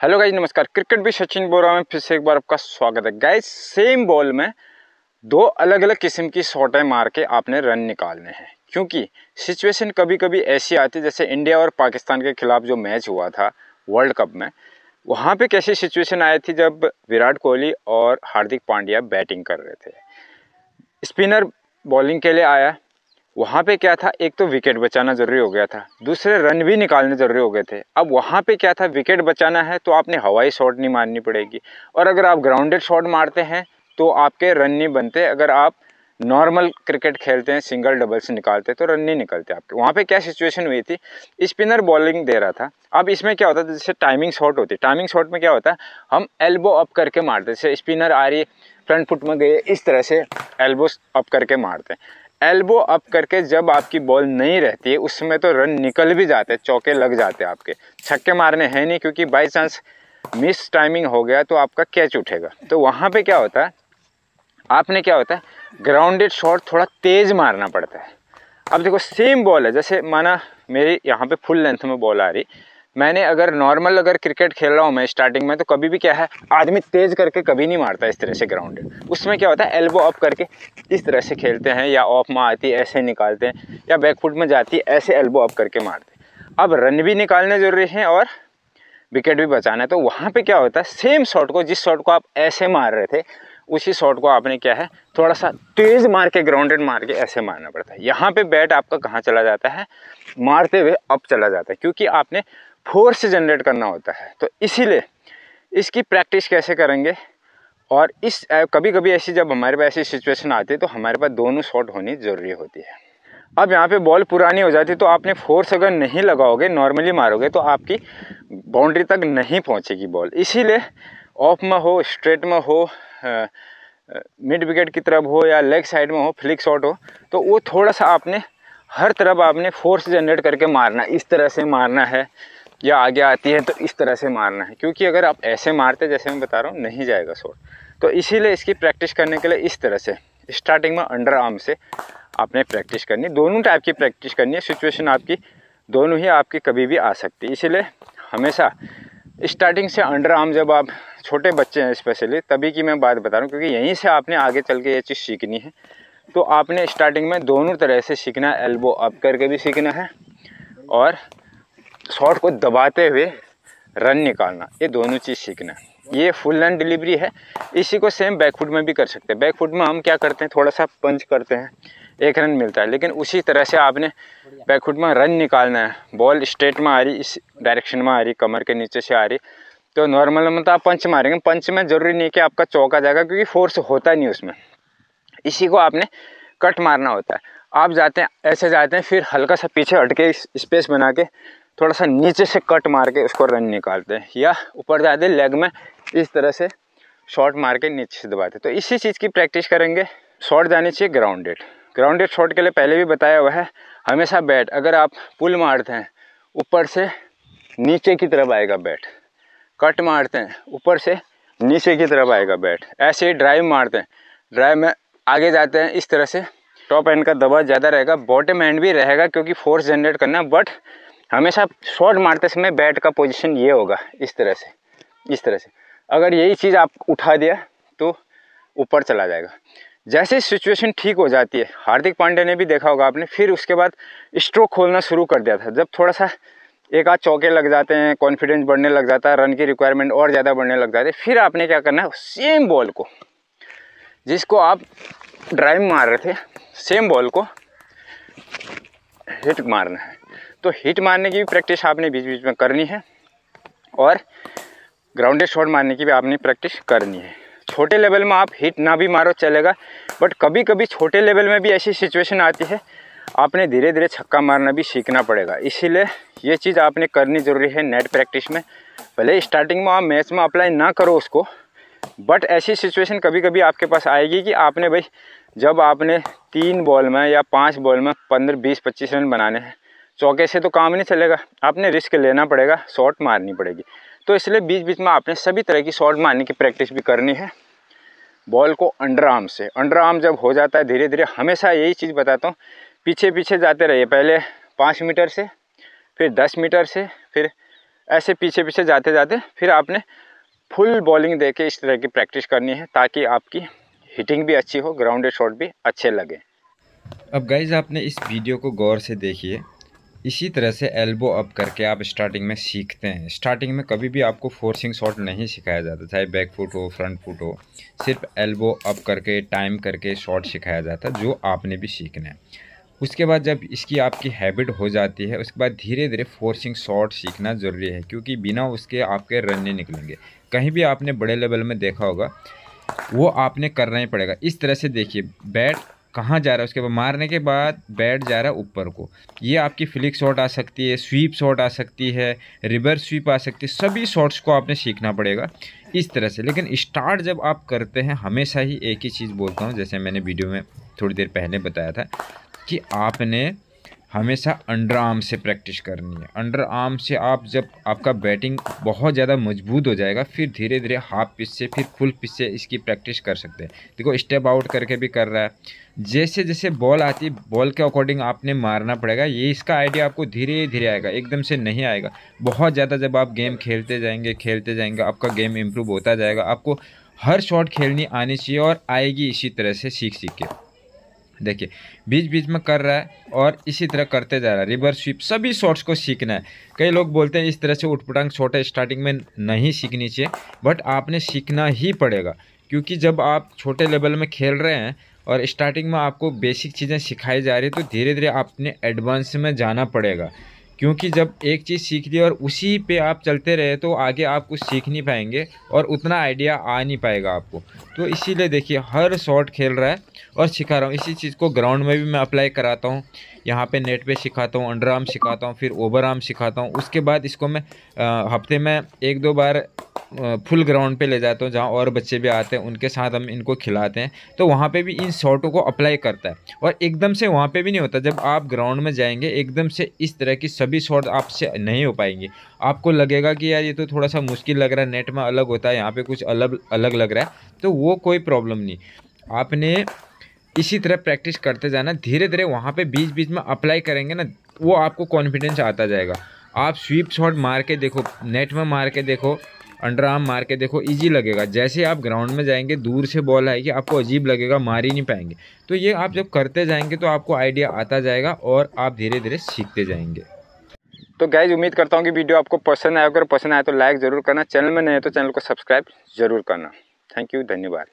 Hello guys नमस्कार। Cricket भी सचिन बोरा में फिर से एक बार आपका स्वागत है। गाइज़ सेम बॉल में दो अलग अलग किस्म की शॉटें मार के आपने रन निकालने हैं। क्योंकि सिचुएशन कभी कभी ऐसी आती है, जैसे इंडिया और पाकिस्तान के खिलाफ जो मैच हुआ था वर्ल्ड कप में, वहाँ पे कैसी सिचुएशन आई थी जब विराट कोहली और हार्दिक पांड्या बैटिंग कर रहे थे। स्पिनर बॉलिंग के लिए आया वहाँ पे क्या था? एक तो विकेट बचाना ज़रूरी हो गया था। दूसरे रन भी निकालने ज़रूरी हो गए थे। अब वहाँ पे क्या था? विकेट बचाना है तो आपने हवाई शॉट नहीं मारनी पड़ेगी। और अगर आप ग्राउंडेड शॉट मारते हैं तो आपके रन नहीं बनते। अगर आप नॉर्मल क्रिकेट खेलते हैं सिंगल डबल से निकालते तो रन नहीं निकलते आपके। वहाँ पे क्या सिचुएशन हुई थी? स्पिनर बॉलिंग दे रहा था। अब इसमें क्या होता था? जैसे टाइमिंग शॉट होती है टाइमिंग शॉट में क्या होता है? हम एल्बो अप करके मारते जैसे स्पिनर आ रही फ्रंट फुट में गए इस तरह से एल्बो अप करके मारते हैं। एल्बो अप करके जब आपकी बॉल नहीं रहती है, उसमें तो रन निकल भी जाते हैं, चौके लग जाते हैं आपके। छक्के मारने हैं नहीं, क्योंकि बाई चांस मिस टाइमिंग हो गया तो आपका कैच उठेगा। तो वहाँ पे क्या होता है? आपने क्या होता है? ग्राउंडेड शॉट थोड़ा तेज़ मारना पड़ता है। अब देखो सेम बॉल है, जैसे माना मेरी यहाँ पे फुल लेंथ में बॉल आ रही मैंने अगर नॉर्मल अगर क्रिकेट खेल रहा हूँ मैं स्टार्टिंग में तो कभी भी क्या है, आदमी तेज़ करके कभी नहीं मारता इस तरह से ग्राउंडेड उसमें क्या होता है एल्बो अप करके इस तरह से खेलते हैं, या ऑफ़ में आती है ऐसे निकालते हैं, या बैकफुट में जाती है ऐसे एल्बो अप करके मारते हैं। अब रन भी निकालने ज़रूरी हैं और विकेट भी बचाना है। तो वहाँ पर क्या होता है सेम शॉट को, जिस शॉट को आप ऐसे मार रहे थे उसी शॉट को आपने क्या है। थोड़ा सा तेज़ मार के ग्राउंडेड मार के ऐसे मारना पड़ता है। यहाँ पे बैट आपका कहाँ चला जाता है? मारते हुए अप चला जाता है, क्योंकि आपने फोर्स जनरेट करना होता है। तो इसीलिए इसकी प्रैक्टिस कैसे करेंगे? और इस कभी कभी ऐसी जब हमारे पास ऐसी सिचुएशन आती है तो हमारे पास दोनों शॉट होनी ज़रूरी होती है। अब यहाँ पे बॉल पुरानी हो जाती है तो आपने फोर्स अगर नहीं लगाओगे नॉर्मली मारोगे तो आपकी बाउंड्री तक नहीं पहुँचेगी बॉल इसीलिए ऑफ़ में हो स्ट्रेट में हो मिड विकेट की तरफ़ हो या लेग साइड में हो फ्लिक शॉट हो तो वो थोड़ा सा आपने हर तरफ़ आपने फोर्स जनरेट करके मारना, इस तरह से मारना है या आगे आती है तो इस तरह से मारना है। क्योंकि अगर आप ऐसे मारते जैसे मैं बता रहा हूँ, नहीं जाएगा शॉट तो इसीलिए इसकी प्रैक्टिस करने के लिए इस तरह से स्टार्टिंग में अंडर आर्म से आपने प्रैक्टिस करनी, दोनों टाइप की प्रैक्टिस करनी है सिचुएशन आपकी, दोनों ही आपकी कभी भी आ सकती है। इसीलिए हमेशा स्टार्टिंग से अंडर आर्म जब आप छोटे बच्चे हैं स्पेशली तभी की मैं बात बता रहा हूँ, क्योंकि यहीं से आपने आगे चल के ये चीज़ सीखनी है। तो आपने स्टार्टिंग में दोनों तरह से सीखना है एल्बो अप करके भी सीखना है और शॉट को दबाते हुए रन निकालना, ये दोनों चीज़ सीखना है। ये फुल रन डिलीवरी है। इसी को सेम बैकफुट में भी कर सकते हैं। बैकफुट में हम क्या करते हैं, थोड़ा सा पंच करते हैं। एक रन मिलता है। लेकिन उसी तरह से आपने बैकफुट में रन निकालना है। बॉल स्ट्रेट में आ रही इस डायरेक्शन में आ रही कमर के नीचे से आ रही। तो नॉर्मल में तो आप पंच मारेंगे। पंच में ज़रूरी नहीं कि आपका चौक जाएगा क्योंकि फोर्स होता नहीं उसमें। इसी को आपने कट मारना होता है। आप जाते हैं ऐसे जाते हैं फिर हल्का सा पीछे हटके स्पेस बना के थोड़ा सा नीचे से कट मार के उसको रन निकालते हैं। या ऊपर जाते हैं लेग में इस तरह से शॉट मार के नीचे से दबाते तो इसी चीज़ की प्रैक्टिस करेंगे। शॉट जानी चाहिए ग्राउंडेड। ग्राउंडेड शॉट के लिए पहले भी बताया हुआ है, हमेशा बैट, अगर आप पुल मारते हैं, ऊपर से नीचे की तरफ़ आएगा बैट। कट मारते हैं, ऊपर से नीचे की तरफ़ आएगा बैट। ऐसे ही ड्राइव मारते हैं। ड्राइव में आगे जाते हैं, इस तरह से टॉप एंड का दबाव ज़्यादा रहेगा बॉटम एंड भी रहेगा क्योंकि फोर्स जनरेट करना बट हमेशा शॉट मारते समय बैट का पोजीशन ये होगा, इस तरह से, इस तरह से। अगर यही चीज़ आप उठा दिया तो ऊपर चला जाएगा। जैसे सिचुएशन ठीक हो जाती है, हार्दिक पांड्या ने भी देखा होगा आपने, फिर उसके बाद स्ट्रोक खोलना शुरू कर दिया था। जब थोड़ा सा एक आध चौके लग जाते हैं कॉन्फिडेंस बढ़ने लग जाता है रन की रिक्वायरमेंट और ज़्यादा बढ़ने लग जाती है, फिर आपने क्या करना है सेम बॉल को, जिसको आप ड्राइव मार रहे थे सेम बॉल को हिट मारना है। तो हिट मारने की भी प्रैक्टिस आपने बीच बीच में करनी है और ग्राउंडेड शॉट मारने की भी आपने प्रैक्टिस करनी है। छोटे लेवल में आप हिट ना भी मारो, चलेगा। बट कभी कभी छोटे लेवल में भी ऐसी सिचुएशन आती है, आपने धीरे धीरे छक्का मारना भी सीखना पड़ेगा। इसीलिए ये चीज़ आपने करनी ज़रूरी है नेट प्रैक्टिस में। भले स्टार्टिंग में आप मैच में अप्लाई ना करो उसको बट ऐसी सिचुएशन कभी कभी आपके पास आएगी कि आपने भाई, जब आपने तीन बॉल में या पाँच बॉल में पंद्रह, बीस, पच्चीस रन बनाने हैं, चौके से तो काम नहीं चलेगा। आपने रिस्क लेना पड़ेगा शॉट मारनी पड़ेगी। तो इसलिए बीच बीच में आपने सभी तरह की शॉट मारने की प्रैक्टिस भी करनी है। बॉल को अंडर आर्म से। अंडर आर्म जब हो जाता है धीरे धीरे हमेशा यही चीज़ बताता हूँ। पीछे पीछे जाते रहिए पहले पाँच मीटर से, फिर दस मीटर से, फिर ऐसे पीछे पीछे जाते जाते फिर आपने फुल बॉलिंग दे के इस तरह की प्रैक्टिस करनी है ताकि आपकी हिटिंग भी अच्छी हो, ग्राउंडेड शॉट भी अच्छे लगे। अब गाइज़ आपने इस वीडियो को गौर से देखिए। इसी तरह से एल्बो अप करके आप स्टार्टिंग में सीखते हैं। स्टार्टिंग में कभी भी आपको फोर्सिंग शॉट नहीं सिखाया जाता, चाहे बैक फुट हो फ्रंट फुट हो। सिर्फ़ एल्बो अप करके टाइम करके शॉट सिखाया जाता जो आपने भी सीखना है। उसके बाद जब इसकी आपकी हैबिट हो जाती है, उसके बाद धीरे धीरे फोर्सिंग शॉट सीखना ज़रूरी है, क्योंकि बिना उसके आपके रन नहीं निकलेंगे। कहीं भी आपने बड़े लेवल में देखा होगा, वो आपने करना ही पड़ेगा। इस तरह से देखिए बैट कहाँ जा रहा है? उसके बाद मारने के बाद बैट जा रहा है ऊपर को। ये आपकी फ्लिक शॉट आ सकती है स्वीप शॉट आ सकती है रिवर स्वीप आ सकती है, सभी शॉट्स को आपने सीखना पड़ेगा इस तरह से। लेकिन स्टार्ट जब आप करते हैं, हमेशा ही एक ही चीज़ बोलता हूँ, जैसे मैंने वीडियो में थोड़ी देर पहले बताया था कि आपने हमेशा अंडर आर्म से प्रैक्टिस करनी है। अंडर आर्म से आप जब आपका बैटिंग बहुत ज़्यादा मज़बूत हो जाएगा, फिर धीरे धीरे हाफ़ पिच से, फिर फुल पिच से इसकी प्रैक्टिस कर सकते हैं। देखो स्टेप आउट करके भी कर रहा है। जैसे जैसे बॉल आती बॉल के अकॉर्डिंग आपने मारना पड़ेगा। ये इसका आइडिया आपको धीरे धीरे आएगा, एकदम से नहीं आएगा। बहुत ज़्यादा जब आप गेम खेलते जाएँगे खेलते जाएँगे, आपका गेम इम्प्रूव होता जाएगा। आपको हर शॉट खेलनी आनी चाहिए और आएगी इसी तरह से सीख सीख के। देखिए, बीच बीच में कर रहा है और इसी तरह करते जा रहा है। रिवर स्वीप, सभी शॉट्स को सीखना है। कई लोग बोलते हैं इस तरह से उठपटांग शॉट स्टार्टिंग में नहीं सीखनी चाहिए, बट आपने सीखना ही पड़ेगा। क्योंकि जब आप छोटे लेवल में खेल रहे हैं और स्टार्टिंग में आपको बेसिक चीज़ें सिखाई जा रही है तो धीरे धीरे आपने एडवांस में जाना पड़ेगा। क्योंकि जब एक चीज़ सीख ली और उसी पे आप चलते रहे तो आगे आप कुछ सीख नहीं पाएँगे और उतना आइडिया आ नहीं पाएगा आपको। तो इसीलिए देखिए, हर शॉट खेल रहा है और सिखा रहा हूँ। इसी चीज़ को ग्राउंड में भी मैं अप्लाई कराता हूँ। यहाँ पे नेट पे सिखाता हूँ, अंडर आर्म सिखाता हूँ, फिर ओवर आर्म सिखाता हूँ। उसके बाद इसको मैं हफ़्ते में एक दो बार फुल ग्राउंड पे ले जाता हूँ, जहाँ और बच्चे भी आते हैं, उनके साथ हम इनको खिलाते हैं। तो वहाँ पे भी इन शॉटों को अप्लाई करता है। और एकदम से वहाँ पे भी नहीं होता, जब आप ग्राउंड में जाएँगे, एकदम से इस तरह की सभी शॉट आपसे नहीं हो पाएँगे। आपको लगेगा कि यार, ये तो थोड़ा सा मुश्किल लग रहा है, नेट में अलग होता है, यहाँ पर कुछ अलग अलग लग रहा है। तो वो कोई प्रॉब्लम नहीं। आपने इसी तरह प्रैक्टिस करते जाना धीरे धीरे वहाँ पे बीच बीच में अप्लाई करेंगे ना, वो आपको कॉन्फिडेंस आता जाएगा। आप स्वीप शॉट मार के देखो, नेट में मार के देखो अंडर आर्म मार के देखो इजी लगेगा। जैसे आप ग्राउंड में जाएँगे, दूर से बॉल आएगी, आपको अजीब लगेगा, मार ही नहीं पाएँगे। तो ये आप जब करते जाएँगे तो आपको आइडिया आता जाएगा और आप धीरे धीरे सीखते जाएँगे। तो गैज उम्मीद करता हूँ कि वीडियो आपको पसंद आए अगर पसंद आए तो लाइक ज़रूर करना। चैनल में नहीं है तो चैनल को सब्सक्राइब ज़रूर करना। थैंक यू धन्यवाद।